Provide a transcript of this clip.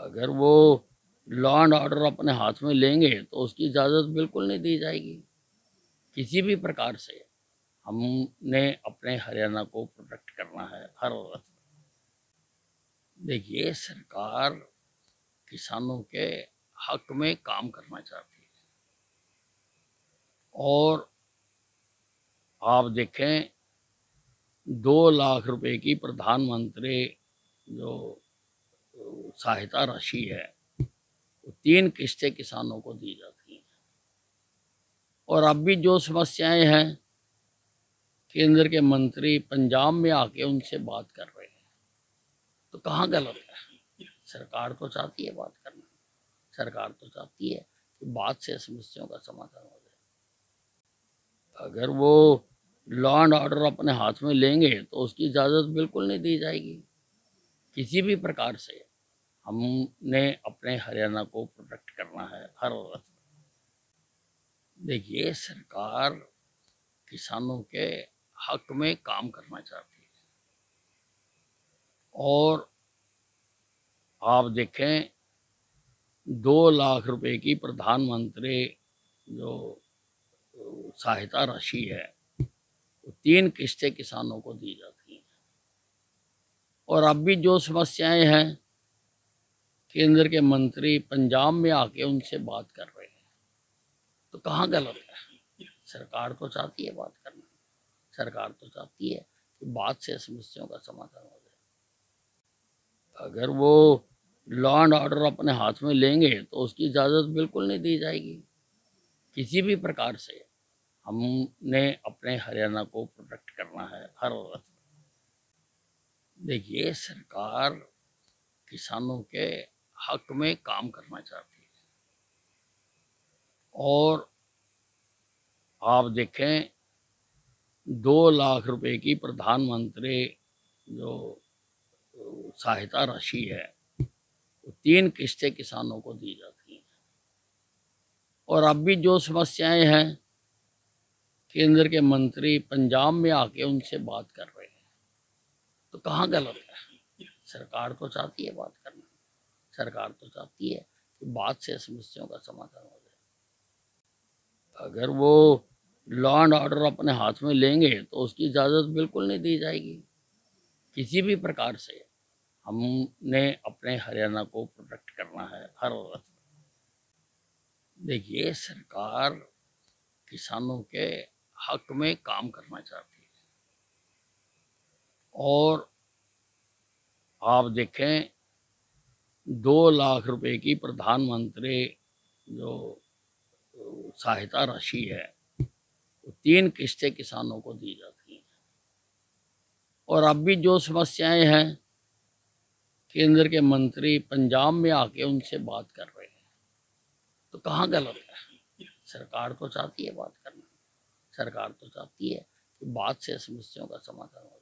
अगर वो law and order अपने हाथ में लेंगे तो उसकी इजाज़त बिल्कुल नहीं दी जाएगी। किसी भी प्रकार से हमने अपने हरियाणा को प्रोटेक्ट करना है हर देखिए, सरकार किसानों के हक में काम करना चाहती है। और आप देखें, दो लाख रुपए की प्रधानमंत्री जो सहायता राशि है, वो तीन किस्तें किसानों को दी जाती हैं। और अब भी जो समस्याएँ हैं, केंद्र के मंत्री पंजाब में आके उनसे बात कर रहे हैं। तो कहाँ गलत है? सरकार तो चाहती है बात करना। सरकार तो चाहती है कि बात से समस्याओं का समाधान हो जाए। अगर वो लॉ एंड ऑर्डर अपने हाथ में लेंगे तो उसकी इजाज़त बिल्कुल नहीं दी जाएगी। किसी भी प्रकार से। हमने अपने हरियाणा को प्रोटेक्ट करना है हर देखिए, सरकार किसानों के हक में काम करना चाहती है। और आप देखें, दो लाख रुपए की प्रधानमंत्री जो, सहायता राशि है, वो तीन किस्तें किसानों को दी जाती हैं। और अब भी जो समस्याएँ हैं केंद्र के मंत्री पंजाब में आके उनसे बात कर रहे हैं। तो कहाँ गलत है? सरकार तो चाहती है बात करना। सरकार तो चाहती है कि बात से समस्याओं का समाधान हो जाए। अगर वो लॉ एंड ऑर्डर अपने हाथ में लेंगे तो उसकी इजाज़त बिल्कुल नहीं दी जाएगी। किसी भी प्रकार से हमने अपने हरियाणा को प्रोटेक्ट करना है हर देखिए, सरकार किसानों के हक में काम करना चाहती है। और आप देखें, दो लाख रुपए की प्रधानमंत्री जो, सहायता राशि है, वो तीन किस्तें किसानों को दी जाती हैं। और अब भी जो समस्याएँ हैं, केंद्र के मंत्री पंजाब में आके उनसे बात कर रहे हैं। तो कहाँ गलत है? सरकार तो चाहती है बात करना सरकार तो चाहती है कि बात से समस्याओं का समाधान हो जाए। अगर वो लॉ एंड ऑर्डर अपने हाथ में लेंगे तो उसकी इजाज़त बिल्कुल नहीं दी जाएगी। किसी भी प्रकार से हमने अपने हरियाणा को प्रोटेक्ट करना है हर देखिए, सरकार किसानों के हक में काम करना चाहती है। और आप देखें दो लाख रुपए की प्रधानमंत्री जो, सहायता राशि है, वो तीन किस्तें किसानों को दी जाती हैं। और अब भी जो समस्याएँ हैं, केंद्र के मंत्री पंजाब में आके उनसे बात कर रहे हैं। तो कहाँ गलत है? सरकार तो चाहती है बात करना। सरकार तो चाहती है कि बात से समस्याओं का समाधान हो